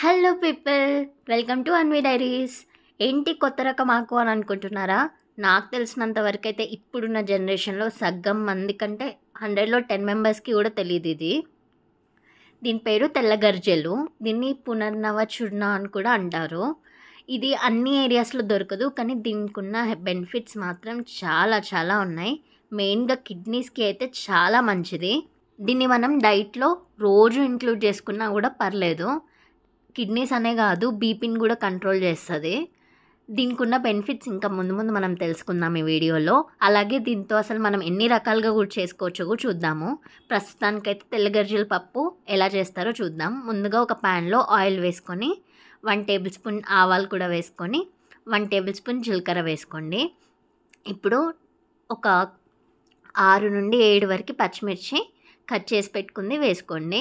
Hello people welcome to Anvi diaries ఏంటి కొత్త రకం ఆకు అని అనుకుంటున్నారా? నాకు తెలిసినంత వరకు అయితే ఇప్పుడున్న జనరేషన్లో సగ్గం మంది కంటే హండ్రెడ్లో టెన్ మెంబర్స్కి కూడా తెలియదు ఇది. దీని పేరు తెల్ల గర్జెలు దీన్ని పునర్నవ చుర్ణ అని కూడా అంటారు. ఇది అన్ని ఏరియాస్లో దొరకదు కానీ దీనికి ఉన్న బెనిఫిట్స్ మాత్రం చాలా చాలా ఉన్నాయి. మెయిన్గా కిడ్నీస్కి అయితే చాలా మంచిది. దీన్ని మనం డైట్లో రోజు ఇంక్లూడ్ చేసుకున్నా కూడా పర్లేదు. కిడ్నీస్ అనే కాదు బీపీని కూడా కంట్రోల్ చేస్తుంది. దీనికి ఉన్న బెనిఫిట్స్ ఇంకా ముందు ముందు మనం తెలుసుకుందాం ఈ వీడియోలో. అలాగే దీంతో అసలు మనం ఎన్ని రకాలుగా కూడా చేసుకోవచ్చో కూడా చూద్దాము. ప్రస్తుతానికైతే తెల్లగర్జల పప్పు ఎలా చేస్తారో చూద్దాం. ముందుగా ఒక ప్యాన్లో ఆయిల్ వేసుకొని వన్ టేబుల్ స్పూన్ ఆవాలు కూడా వేసుకొని వన్ టేబుల్ స్పూన్ జీలకర్ర వేసుకోండి. ఇప్పుడు ఒక ఆరు నుండి ఏడు వరకు పచ్చిమిర్చి కట్ చేసి పెట్టుకుంది వేసుకోండి.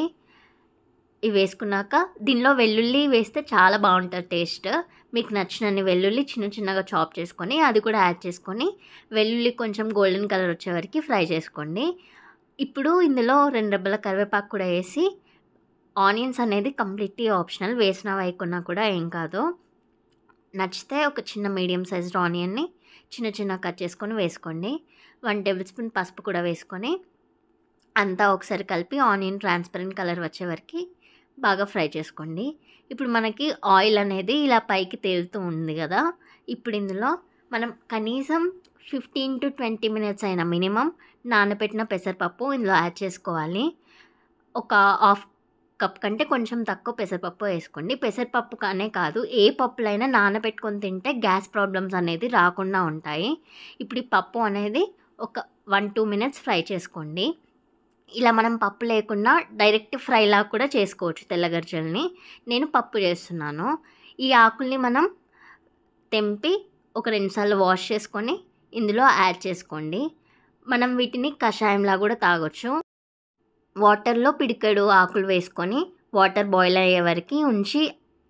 ఇవి వేసుకున్నాక దీనిలో వెల్లుల్లి వేస్తే చాలా బాగుంటుంది టేస్ట్. మీకు నచ్చినన్ని వెల్లుల్లి చిన్న చిన్నగా చాప్ చేసుకొని అది కూడా యాడ్ చేసుకొని వెల్లుల్లి కొంచెం గోల్డెన్ కలర్ వచ్చే వరకు ఫ్రై చేసుకోండి. ఇప్పుడు ఇందులో రెండు రెబ్బల కరివేపాకు కూడా వేసి ఆనియన్స్ అనేది కంప్లీట్లీ ఆప్షనల్ వేసిన వైకున్నా కూడా ఏం కాదు. నచ్చితే ఒక చిన్న మీడియం సైజ్డ్ ఆనియన్ని చిన్న చిన్న కట్ చేసుకొని వేసుకోండి. వన్ టేబుల్ స్పూన్ పసుపు కూడా వేసుకొని అంతా ఒకసారి కలిపి ఆనియన్ ట్రాన్స్పరెంట్ కలర్ వచ్చే వరకు బాగా ఫ్రై చేసుకోండి. ఇప్పుడు మనకి ఆయిల్ అనేది ఇలా పైకి తేలుతూ ఉంది కదా. ఇప్పుడు ఇందులో మనం కనీసం ఫిఫ్టీన్ టు ట్వంటీ మినిట్స్ అయినా మినిమం నానబెట్టిన పెసరపప్పు ఇందులో యాడ్ చేసుకోవాలి. ఒక హాఫ్ కప్ కంటే కొంచెం తక్కువ పెసరపప్పు వేసుకోండి. పెసరపప్పు కానే కాదు ఏ పప్పులైనా నానబెట్టుకొని తింటే గ్యాస్ ప్రాబ్లమ్స్ అనేది రాకుండా ఉంటాయి. ఇప్పుడు ఈ పప్పు అనేది ఒక వన్ టూ మినిట్స్ ఫ్రై చేసుకోండి. ఇలా మనం పప్పు లేకుండా డైరెక్ట్ ఫ్రైలా కూడా చేసుకోవచ్చు తెల్లగర్జల్ని. నేను పప్పు చేస్తున్నాను. ఈ ఆకుల్ని మనం తెంపి ఒక రెండుసార్లు వాష్ చేసుకొని ఇందులో యాడ్ చేసుకోండి. మనం వీటిని కషాయంలా కూడా తాగొచ్చు. వాటర్లో పిడికెడు ఆకులు వేసుకొని వాటర్ బాయిల్ అయ్యే వరకు ఉంచి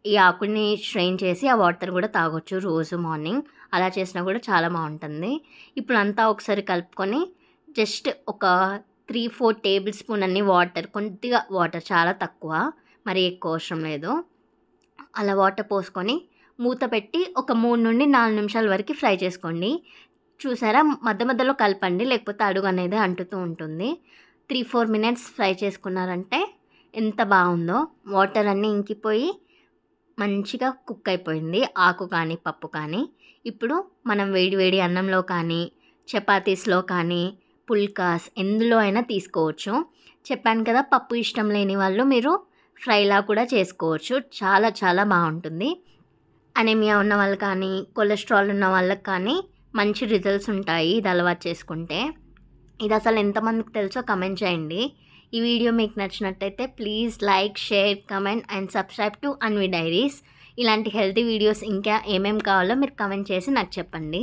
ఈ ఆకుల్ని స్ట్రెయిన్ చేసి ఆ వాటర్ కూడా తాగొచ్చు రోజు మార్నింగ్. అలా చేసినా కూడా చాలా బాగుంటుంది. ఇప్పుడు అంతా ఒకసారి కలుపుకొని జస్ట్ ఒక త్రీ ఫోర్ టేబుల్ స్పూన్ అన్ని వాటర్ కొద్దిగా వాటర్ చాలా తక్కువ మరి ఎక్కువ అవసరం లేదు. అలా వాటర్ పోసుకొని మూత పెట్టి ఒక మూడు నుండి నాలుగు నిమిషాల వరకు ఫ్రై చేసుకోండి. చూసారా? మధ్య మధ్యలో కలపండి లేకపోతే అడుగు అనేది అంటుతూ ఉంటుంది. త్రీ ఫోర్ మినిట్స్ ఫ్రై చేసుకున్నారంటే ఎంత బాగుందో. వాటర్ అన్నీ ఇంకిపోయి మంచిగా కుక్ అయిపోయింది. ఆకు కానీ పప్పు కానీ. ఇప్పుడు మనం వేడి వేడి అన్నంలో కానీ చపాతీస్లో కానీ పుల్కాస్ ఎందులో అయినా తీసుకోవచ్చు. చెప్పాను కదా పప్పు ఇష్టం లేని వాళ్ళు మీరు ఫ్రైలా కూడా చేసుకోవచ్చు. చాలా చాలా బాగుంటుంది. అనేమియా ఉన్న వాళ్ళు కానీ కొలెస్ట్రాల్ ఉన్న వాళ్ళకి కానీ మంచి రిజల్ట్స్ ఉంటాయి ఇది అలవాటు చేసుకుంటే. ఇది అసలు ఎంతమందికి తెలుసో కమెంట్ చేయండి. ఈ వీడియో మీకు నచ్చినట్టయితే please like share comment and subscribe to Anvi diaries ఇలాంటి హెల్తీ వీడియోస్ ఇంకా ఏమేమి కావాలో మీరు కమెంట్ చేసి నాకు చెప్పండి.